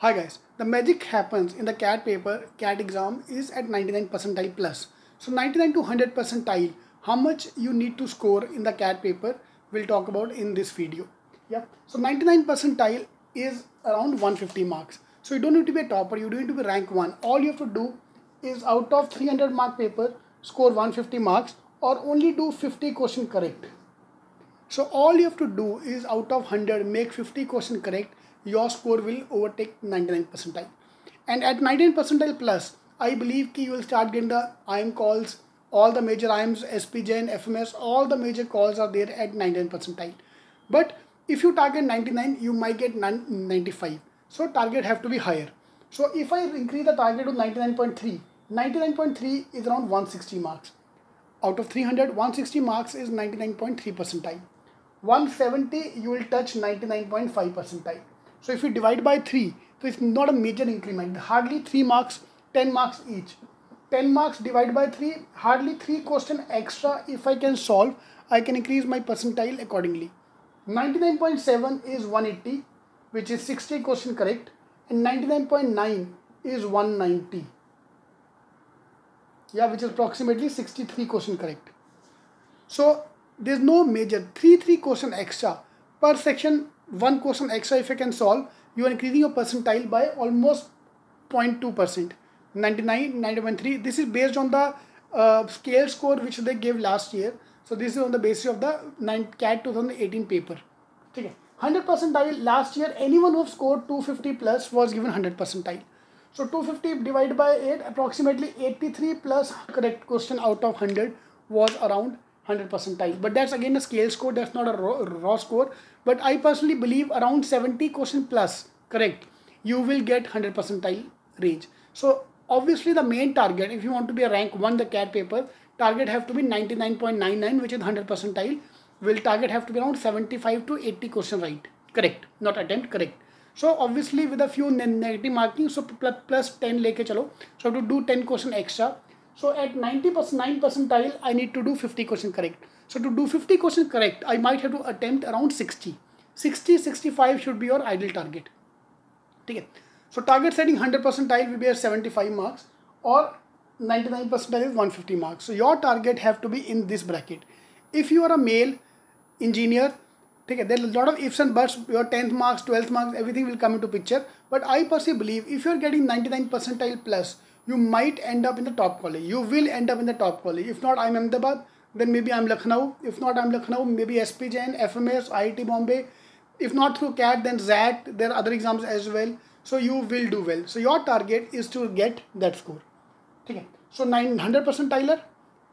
Hi guys, the magic happens in the CAT paper, CAT exam is at 99 percentile plus. So 99 to 100 percentile, how much you need to score in the CAT paper, we'll talk about in this video. Yeah, so 99 percentile is around 150 marks. So you don't need to be a topper, you don't need to be rank 1. All you have to do is out of 300 mark paper, score 150 marks or only do 50 question correct. So all you have to do is out of 100 make 50 question correct your score will overtake 99 percentile. And at 99 percentile plus i believe ki you will start getting the IIM calls all the major IIMs spgen fms all the major calls are there at 99 percentile. But if you target 99 you might get 95 so target have to be higher. So if i increase the target to 99.3 99.3 is around 160 marks. Out of 300 160 marks is 99.3 percentile. 170 you will touch 99.5 percentile so if you divide by 3, so it's not a major increment, hardly 3 marks, 10 marks each. 10 marks divided by 3, hardly 3 question extra if I can solve, I can increase my percentile accordingly. 99.7 is 180, which is 60 question correct, and 99.9 is 190. Yeah, which is approximately 63 question correct. So there's no major 3 3 question extra per section one question extra if you can solve, you are increasing your percentile by almost 0.2%. 99, 90.3. This is based on the uh, scale score which they gave last year. So this is on the basis of the 9 CAT 2018 paper. Okay. 100 percentile last year anyone who scored 250 plus was given 100 percentile. So 250 divided by 8 approximately 83 plus correct question out of 100 was around 100 percentile but that's again a scale score that's not a raw, raw score. But i personally believe around 70 question plus correct you will get 100 percentile range. So obviously the main target if you want to be a rank 1 the cat paper target have to be 99.99 which is 100 percentile will target have to be around 75 to 80 question right. Correct. Not attempt correct. So obviously with a few negative marking so plus 10 leke chalo. So to do 10 question extra so at 90 9 percentile, I need to do 50 question correct. So to do 50 question correct, I might have to attempt around 60. 60, 65 should be your ideal target. Okay. So target setting 100 percentile will be at 75 marks or 99 percentile is 150 marks. So your target have to be in this bracket. If you are a male engineer, okay, there are a lot of ifs and buts, your 10th marks, 12th marks, everything will come into picture. But I personally believe if you are getting 99 percentile plus, you might end up in the top college. You will end up in the top college. If not, IIM Ahmedabad, then maybe IIM Lucknow. If not, IIM Lucknow, maybe SP Jain, FMS, IIT Bombay. If not through CAT, then XAT. There are other exams as well. So you will do well. So your target is to get that score. Okay. So 900 percentiler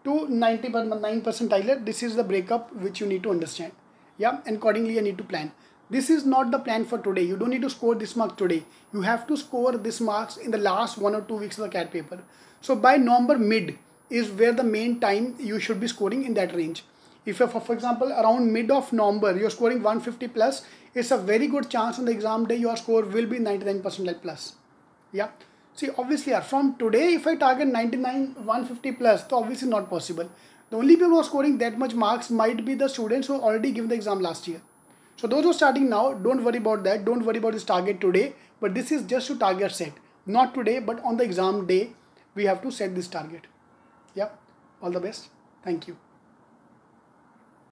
to 99 percentiler. This is the breakup which you need to understand. Yeah, and accordingly you need to plan. This is not the plan for today. You don't need to score this mark today. You have to score this marks in the last one or two weeks of the CAT paper. So by November mid is where the main time you should be scoring in that range. If you're, for example, around mid of November, you're scoring 150 plus, it's a very good chance on the exam day your score will be 99 percentile plus. Yeah. See, obviously, from today, if I target 99, 150 plus, so obviously not possible. The only people who are scoring that much marks might be the students who already given the exam last year. So those who are starting now, don't worry about that. Don't worry about this target today. But this is just to target set. Not today, but on the exam day, we have to set this target. Yeah. All the best. Thank you.